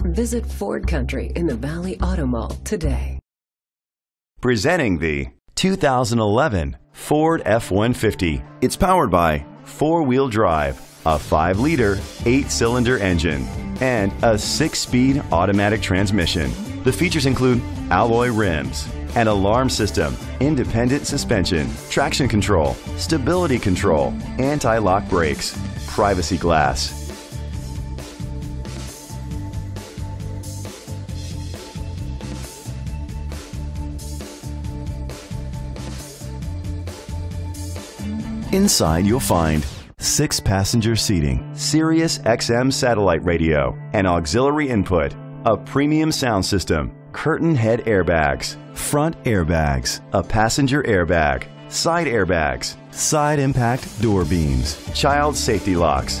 Visit Ford Country in the Valley Auto Mall today. Presenting the 2011 Ford F-150. It's powered by four-wheel drive, a 5-liter, 8-cylinder engine, and a 6-speed automatic transmission. The features include alloy rims, an alarm system, independent suspension, traction control, stability control, anti-lock brakes, privacy glass, Inside, you'll find six passenger seating, Sirius XM satellite radio, an auxiliary input, a premium sound system, curtain head airbags, front airbags, a passenger airbag, side airbags, side impact door beams, child safety locks.